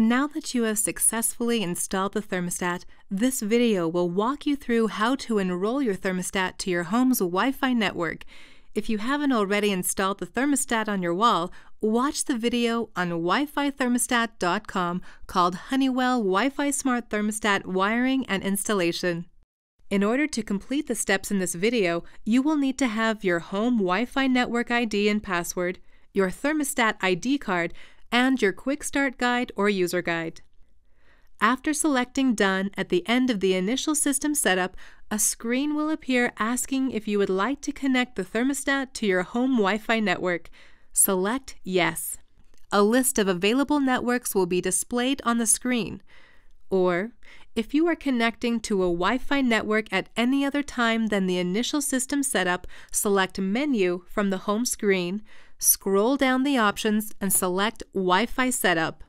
Now that you have successfully installed the thermostat, this video will walk you through how to enroll your thermostat to your home's Wi-Fi network. If you haven't already installed the thermostat on your wall, watch the video on WiFiThermostat.com called Honeywell Wi-Fi Smart Thermostat Wiring and Installation. In order to complete the steps in this video, you will need to have your home Wi-Fi network ID and password, your thermostat ID card, and your Quick Start Guide or User Guide. After selecting Done at the end of the initial system setup, a screen will appear asking if you would like to connect the thermostat to your home Wi-Fi network. Select Yes. A list of available networks will be displayed on the screen. Or, if you are connecting to a Wi-Fi network at any other time than the initial system setup, select Menu from the home screen, scroll down the options and select Wi-Fi Setup.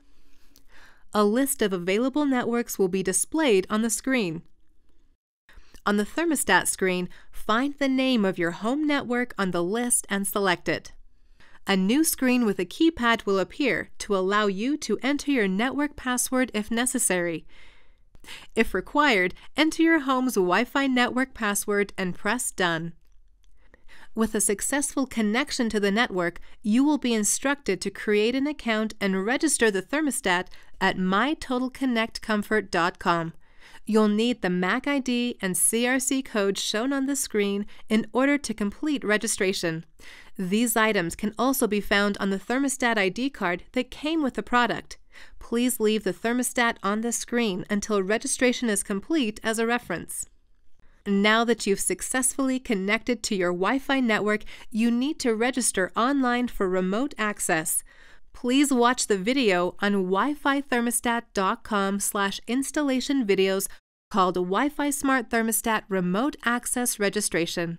A list of available networks will be displayed on the screen. On the thermostat screen, find the name of your home network on the list and select it. A new screen with a keypad will appear to allow you to enter your network password if necessary. If required, enter your home's Wi-Fi network password and press Done. With a successful connection to the network, you will be instructed to create an account and register the thermostat at mytotalconnectcomfort.com. You'll need the MAC ID and CRC code shown on the screen in order to complete registration. These items can also be found on the thermostat ID card that came with the product. Please leave the thermostat on the screen until registration is complete as a reference. Now that you've successfully connected to your Wi-Fi network, you need to register online for remote access. Please watch the video on wifithermostat.com slash installation videos called Wi-Fi Smart Thermostat Remote Access Registration.